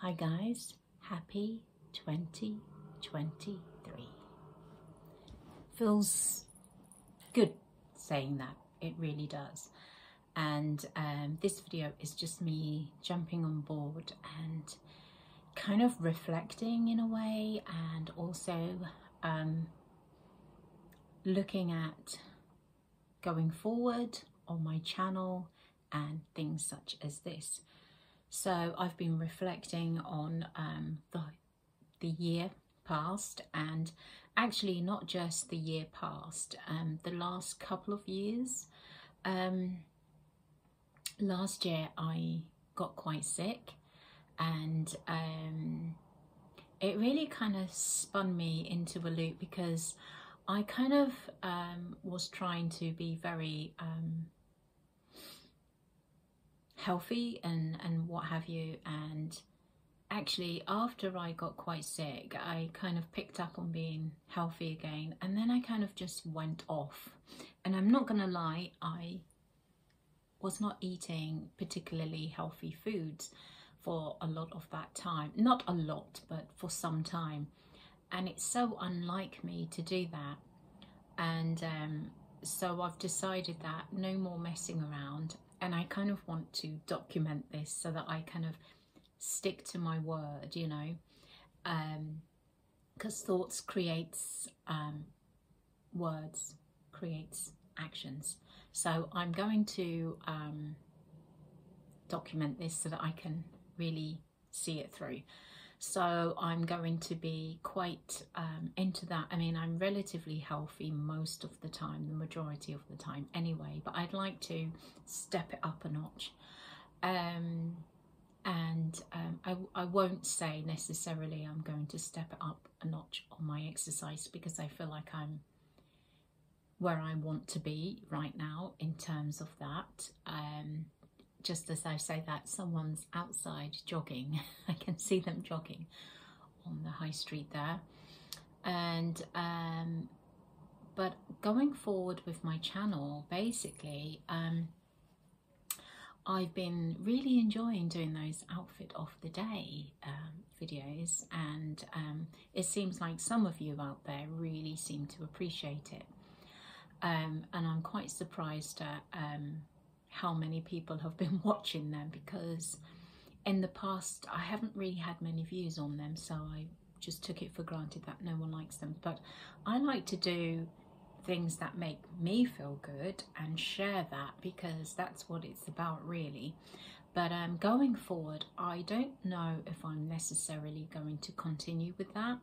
Hi guys, happy 2023. Feels good saying that, it really does. And um, this video is just me jumping on board and kind of reflecting in a way and also um, looking at going forward on my channel and things such as this. So I've been reflecting on um, the, the year past and actually not just the year past, um, the last couple of years. Um, last year I got quite sick and um, it really kind of spun me into a loop because I kind of um, was trying to be very um, healthy and and what have you. And actually after I got quite sick I kind of picked up on being healthy again. And then I kind of just went off. And I'm not gonna lie I was not eating particularly healthy foods for a lot of that time. Not a lot but for some time. And it's so unlike me to do that. And um, so I've decided that no more messing around and I kind of want to document this so that I kind of stick to my word, you know, because um, thoughts creates um, words, creates actions. So I'm going to um, document this so that I can really see it through so I'm going to be quite um, into that. I mean, I'm relatively healthy most of the time, the majority of the time anyway, but I'd like to step it up a notch. Um, and um, I, I won't say necessarily I'm going to step it up a notch on my exercise because I feel like I'm where I want to be right now in terms of that. Um, just as I say that, someone's outside jogging. I can see them jogging on the high street there. And, um, but going forward with my channel, basically, um, I've been really enjoying doing those outfit of the day um, videos and um, it seems like some of you out there really seem to appreciate it. Um, and I'm quite surprised at um, how many people have been watching them because in the past I haven't really had many views on them so I just took it for granted that no one likes them. But I like to do things that make me feel good and share that because that's what it's about really. But um, going forward I don't know if I'm necessarily going to continue with that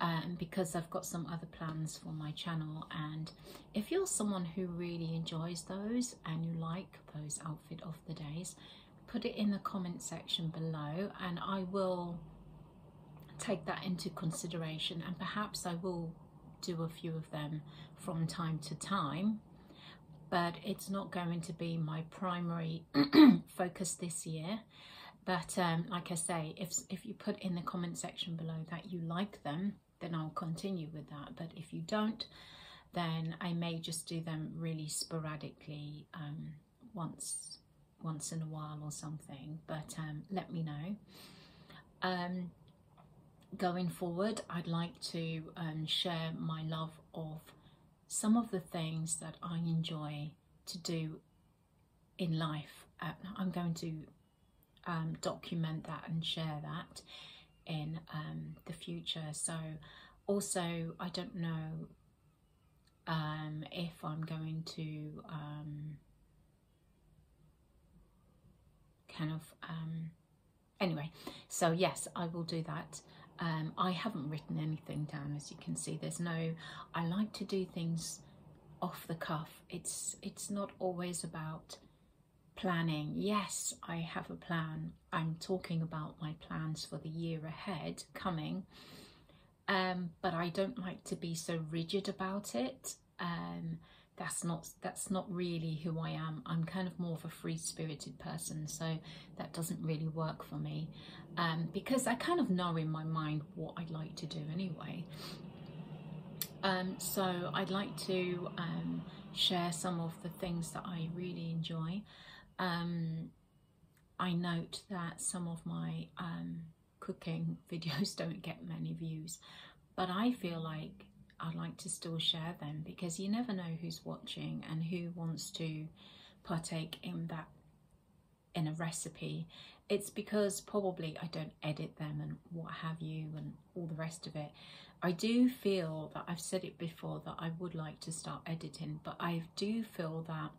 um, because I've got some other plans for my channel. And if you're someone who really enjoys those and you like those outfit of the days put it in the comment section below and I will take that into consideration. And perhaps I will do a few of them from time to time but it's not going to be my primary focus this year but um, like I say if, if you put in the comment section below that you like them then I'll continue with that. But if you don't, then I may just do them really sporadically um, once once in a while or something. But um, let me know. Um, going forward, I'd like to um, share my love of some of the things that I enjoy to do in life. Uh, I'm going to um, document that and share that in um, the future. So also, I don't know um, if I'm going to um, kind of, um, anyway, so yes, I will do that. Um, I haven't written anything down, as you can see. There's no, I like to do things off the cuff. It's, it's not always about planning. Yes, I have a plan. I'm talking about my plans for the year ahead coming, um, but I don't like to be so rigid about it. Um, that's not that's not really who I am. I'm kind of more of a free-spirited person, so that doesn't really work for me um, because I kind of know in my mind what I'd like to do anyway. Um, so I'd like to um, share some of the things that I really enjoy. Um, I note that some of my um, cooking videos don't get many views, but I feel like I'd like to still share them because you never know who's watching and who wants to partake in that in a recipe. It's because probably I don't edit them and what have you and all the rest of it. I do feel that I've said it before that I would like to start editing, but I do feel that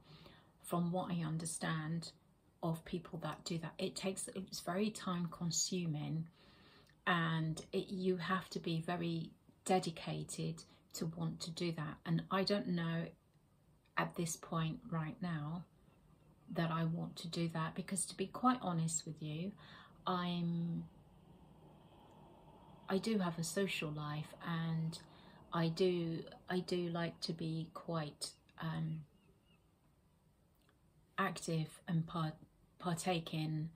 from what I understand of people that do that, it takes it's very time consuming and it, you have to be very dedicated to want to do that. And I don't know at this point right now that I want to do that because to be quite honest with you, I'm I do have a social life and I do I do like to be quite um, active and part, partake in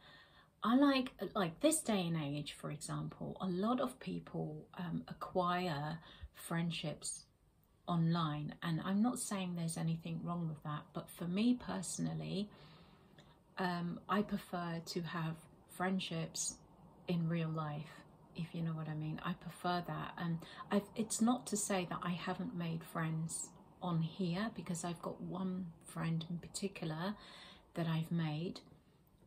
I like like this day and age for example a lot of people um, acquire friendships online and I'm not saying there's anything wrong with that but for me personally um, I prefer to have friendships in real life if you know what I mean. I prefer that and I've, it's not to say that I haven't made friends on here because I've got one friend in particular that I've made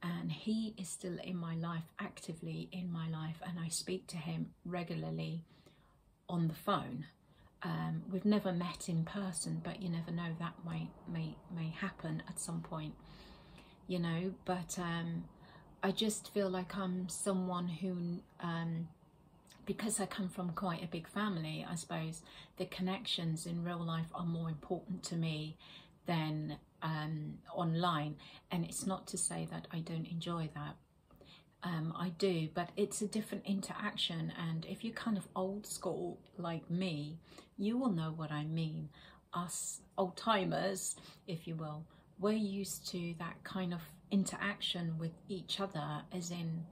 and he is still in my life actively in my life and I speak to him regularly on the phone um, we've never met in person, but you never know that may may may happen at some point, you know. But um, I just feel like I'm someone who, um, because I come from quite a big family, I suppose the connections in real life are more important to me than um, online. And it's not to say that I don't enjoy that um, I do, but it's a different interaction. And if you're kind of old school like me, you will know what I mean. Us old timers, if you will, we're used to that kind of interaction with each other, as in,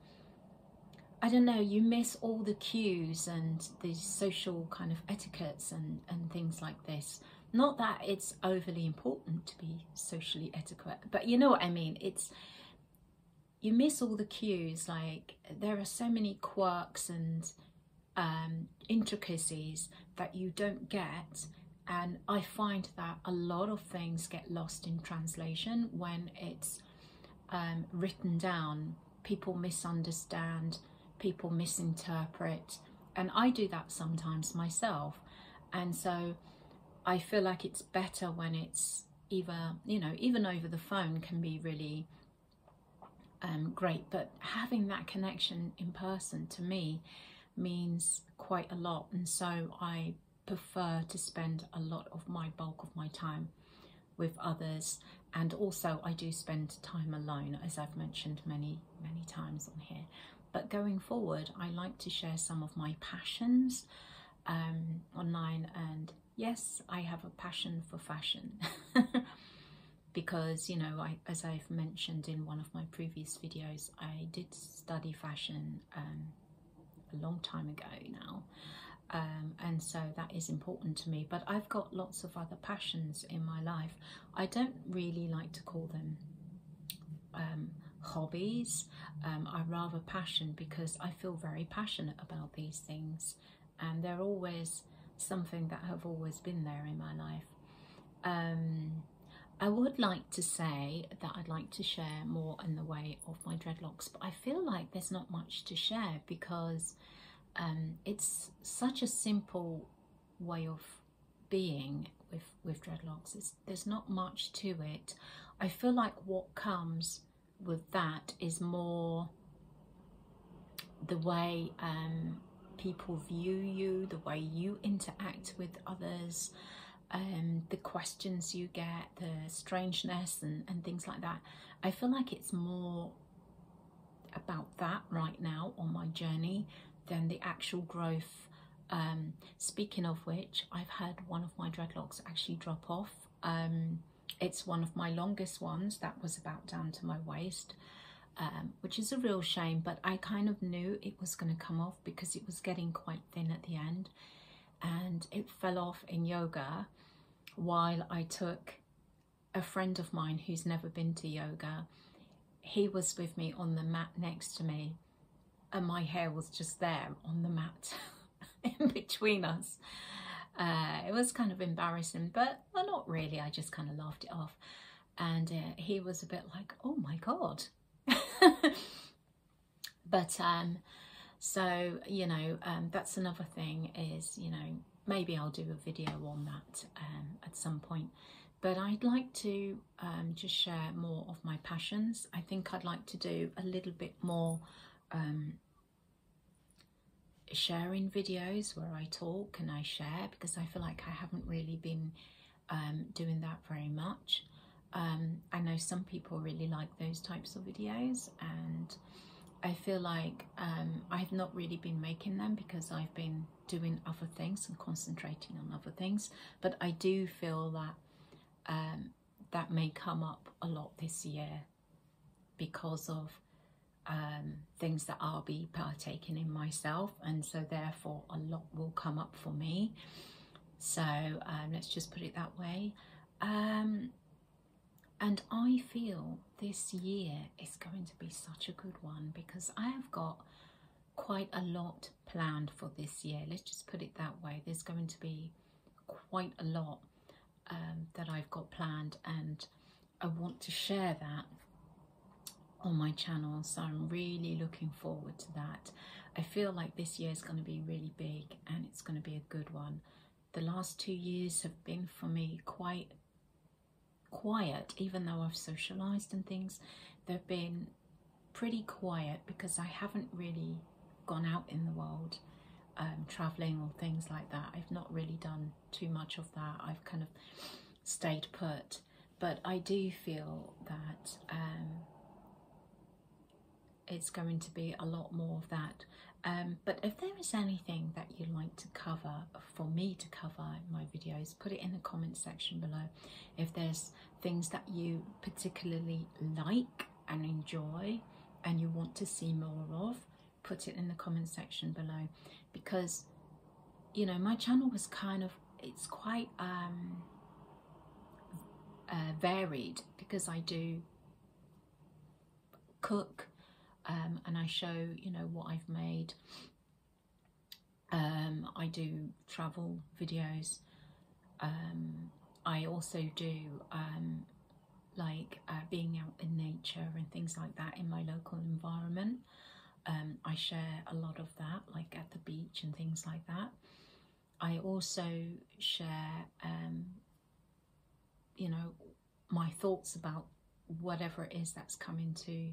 I don't know, you miss all the cues and the social kind of etiquettes and, and things like this. Not that it's overly important to be socially etiquette, but you know what I mean. It's you miss all the cues. Like there are so many quirks and um, intricacies that you don't get. And I find that a lot of things get lost in translation when it's um, written down. People misunderstand, people misinterpret. And I do that sometimes myself. And so I feel like it's better when it's either, you know, even over the phone can be really um, great. But having that connection in person to me means quite a lot. And so I prefer to spend a lot of my bulk of my time with others. And also I do spend time alone, as I've mentioned many, many times on here. But going forward, I like to share some of my passions um, online. And yes, I have a passion for fashion. because you know I, as I've mentioned in one of my previous videos I did study fashion um, a long time ago now um, and so that is important to me but I've got lots of other passions in my life I don't really like to call them um, hobbies um, I rather passion because I feel very passionate about these things and they're always something that have always been there in my life um, I would like to say that I'd like to share more in the way of my dreadlocks, but I feel like there's not much to share because um, it's such a simple way of being with, with dreadlocks. It's, there's not much to it. I feel like what comes with that is more the way um, people view you, the way you interact with others, um, the questions you get, the strangeness and, and things like that. I feel like it's more about that right now on my journey than the actual growth. Um, speaking of which, I've had one of my dreadlocks actually drop off. Um, it's one of my longest ones that was about down to my waist. Um, which is a real shame, but I kind of knew it was going to come off because it was getting quite thin at the end and it fell off in yoga while I took a friend of mine who's never been to yoga he was with me on the mat next to me and my hair was just there on the mat in between us. Uh, it was kind of embarrassing, but not really. I just kind of laughed it off. And uh, he was a bit like, oh my God. but um, so, you know, um, that's another thing is, you know, maybe I'll do a video on that um, at some point. But I'd like to um, just share more of my passions. I think I'd like to do a little bit more um, sharing videos where I talk and I share because I feel like I haven't really been um, doing that very much. Um, I know some people really like those types of videos and I feel like um, I've not really been making them because I've been doing other things and concentrating on other things but I do feel that um, that may come up a lot this year because of um, things that I'll be partaking in myself and so therefore a lot will come up for me so um, let's just put it that way um, and I feel this year is going to be such a good one because I have got quite a lot planned for this year let's just put it that way there's going to be quite a lot um, that I've got planned and I want to share that on my channel so I'm really looking forward to that. I feel like this year is going to be really big and it's going to be a good one. The last two years have been for me quite quiet even though I've socialized and things they've been pretty quiet because I haven't really gone out in the world um, traveling or things like that. I've not really done too much of that. I've kind of stayed put. But I do feel that um, it's going to be a lot more of that. Um, but if there is anything that you'd like to cover, for me to cover in my videos, put it in the comment section below. If there's things that you particularly like and enjoy and you want to see more of, put it in the comment section below. Because, you know, my channel was kind of, it's quite um, uh, varied because I do cook, um, and I show you know what I've made. Um, I do travel videos. Um, I also do um, like uh, being out in nature and things like that in my local environment. Um, I share a lot of that like at the beach and things like that. I also share um, you know my thoughts about whatever it is that's coming to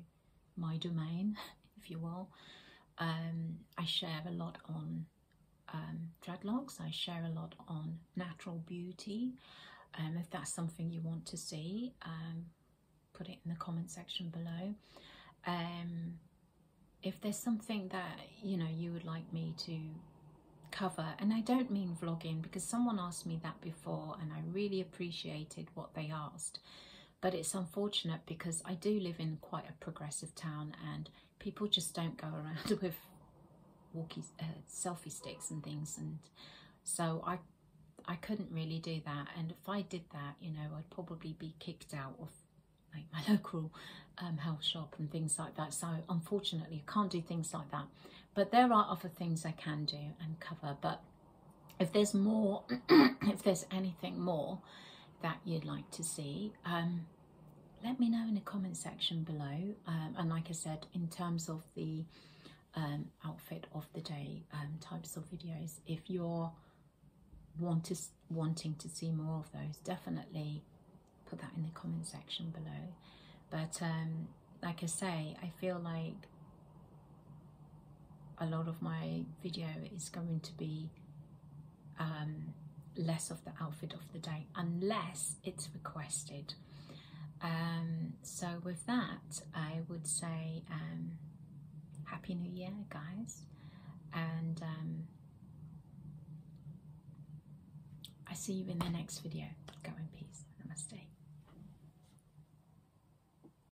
my domain, if you will. Um, I share a lot on um, dreadlocks. I share a lot on natural beauty. Um, if that's something you want to see, um, put it in the comment section below. Um, if there's something that you know you would like me to cover, and I don't mean vlogging because someone asked me that before, and I really appreciated what they asked but it's unfortunate because I do live in quite a progressive town and people just don't go around with walkie uh, selfie sticks and things. And so I I couldn't really do that. And if I did that you know I'd probably be kicked out of like my local um, health shop and things like that. So unfortunately I can't do things like that. But there are other things I can do and cover. But if there's more if there's anything more that you'd like to see um, let me know in the comment section below. Um, and like I said, in terms of the um, outfit of the day um, types of videos, if you're want to, wanting to see more of those, definitely put that in the comment section below. But um, like I say, I feel like a lot of my video is going to be um, less of the outfit of the day unless it's requested um, so with that, I would say um, Happy New Year, guys. And um, I see you in the next video. Go in peace. Namaste.